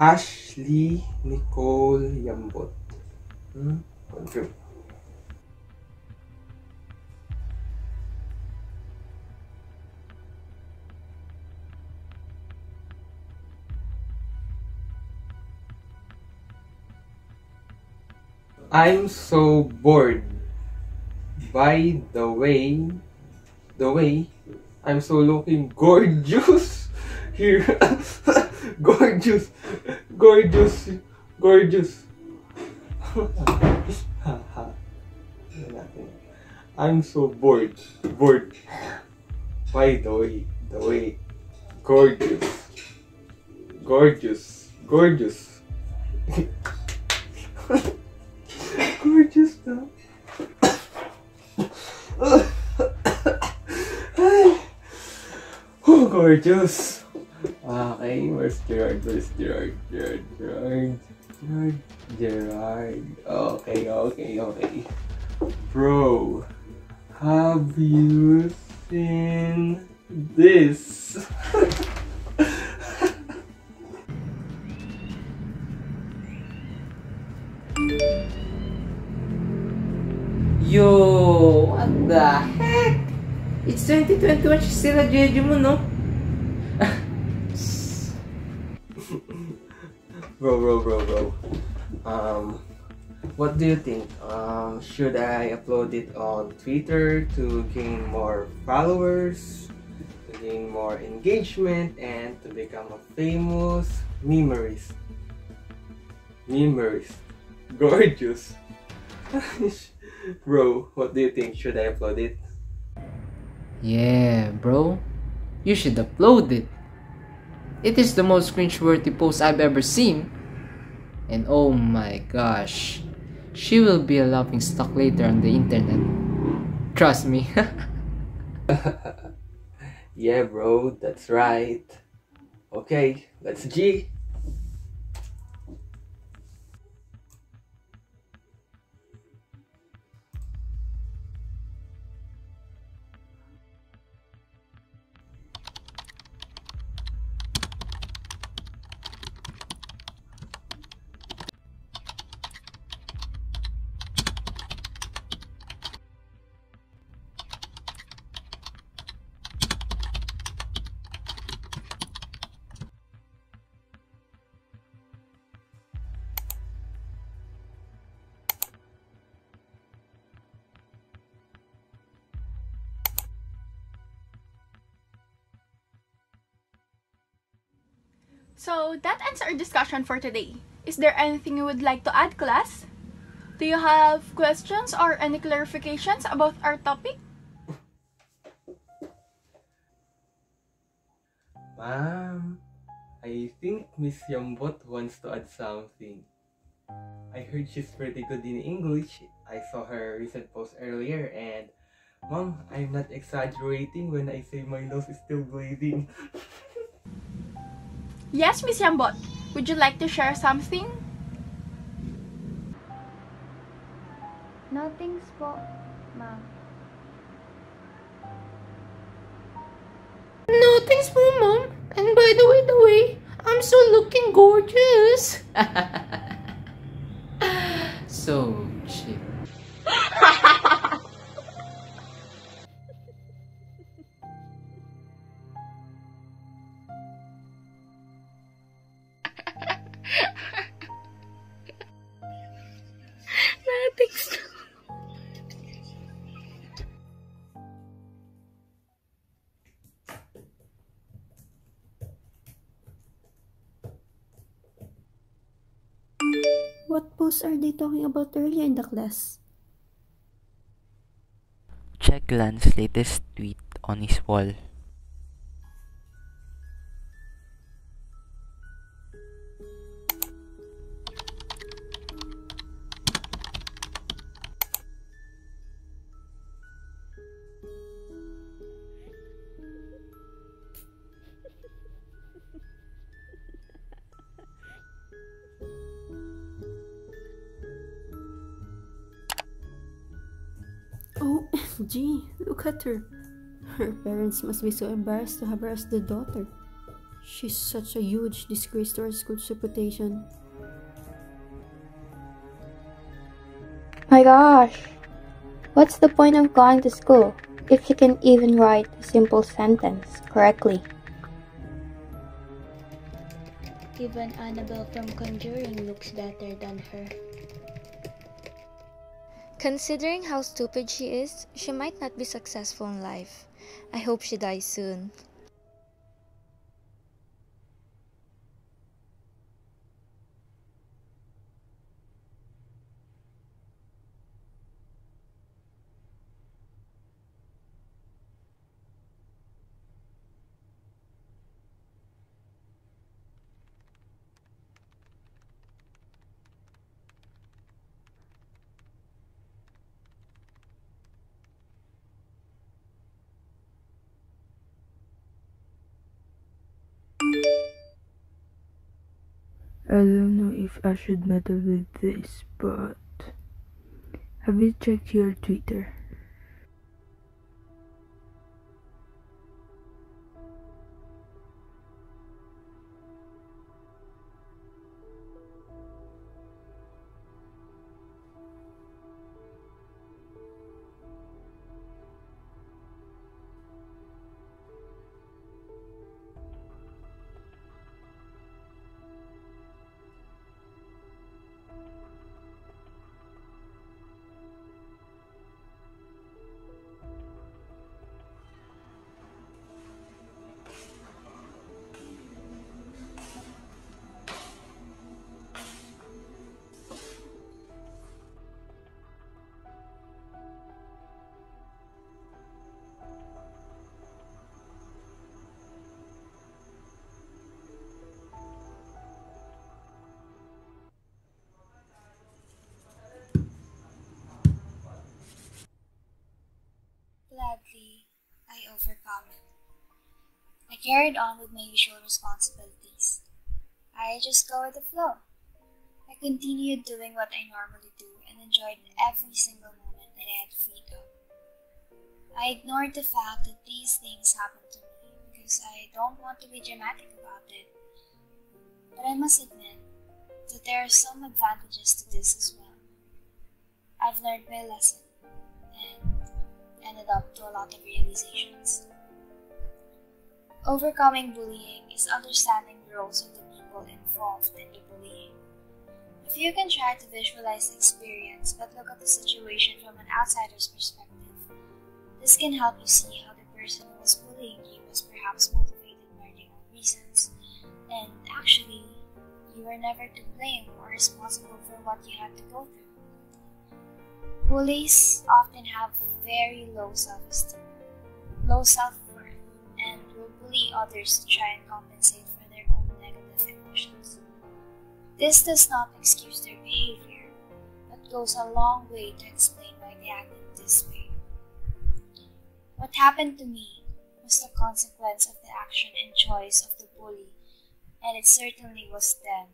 Ashley Nicole Yambot. Hmm? Confirm. I'm so bored. By the way, the way, I'm so looking gorgeous here. Gorgeous, gorgeous, gorgeous. I'm so bored, bored. By the way, the way, gorgeous, gorgeous, gorgeous. gorgeous daw. oh, gorgeous. Okay, where's Gerard? Where's Gerard? Gerard, Gerard, Gerard, Gerard. Okay, okay, okay. Bro, have you seen this? Yo, what the heck? It's 2021, she's still a mo, no? Bro, bro, bro, bro. Um, what do you think? Um, should I upload it on Twitter to gain more followers, to gain more engagement, and to become a famous memorist? Memorist. Gorgeous. bro, what do you think? Should I upload it? Yeah, bro. You should upload it. It is the most cringeworthy post I've ever seen. And oh my gosh, she will be a laughing stock later on the internet. Trust me. yeah, bro, that's right. Okay, let's G. So that ends our discussion for today. Is there anything you would like to add, class? Do you have questions or any clarifications about our topic? Ma'am, I think Miss Yambot wants to add something. I heard she's pretty good in English. I saw her recent post earlier and Mom, I'm not exaggerating when I say my nose is still bleeding. Yes, Miss Yambot. Would you like to share something? No thanks po, ma'am. no, thanks po, mom. And by the way, the way, I'm so looking gorgeous. so cheap. What posts are they talking about earlier in the class? Check Lance's latest tweet on his wall. OMG, look at her. Her parents must be so embarrassed to have her as the daughter. She's such a huge disgrace to our school's reputation. My gosh! What's the point of going to school if she can even write a simple sentence correctly? Even Annabelle from Conjuring looks better than her. Considering how stupid she is, she might not be successful in life. I hope she dies soon. I don't know if I should meddle with this, but have you checked your Twitter? Overcome it. I carried on with my usual responsibilities. I just go with the flow. I continued doing what I normally do and enjoyed every single moment that I had freedom. I ignored the fact that these things happened to me because I don't want to be dramatic about it. But I must admit that there are some advantages to this as well. I've learned my lesson and ended up to a lot of realizations. Overcoming bullying is understanding the roles of the people involved in the bullying. If you can try to visualize the experience but look at the situation from an outsider's perspective, this can help you see how the person who was bullying you was perhaps motivated by their own reasons, and actually, you were never to blame or responsible for what you had to go through. Bullies often have very low self esteem, low self worth, and will bully others to try and compensate for their own negative emotions. This does not excuse their behavior, but goes a long way to explain why they acted this way. What happened to me was the consequence of the action and choice of the bully, and it certainly was them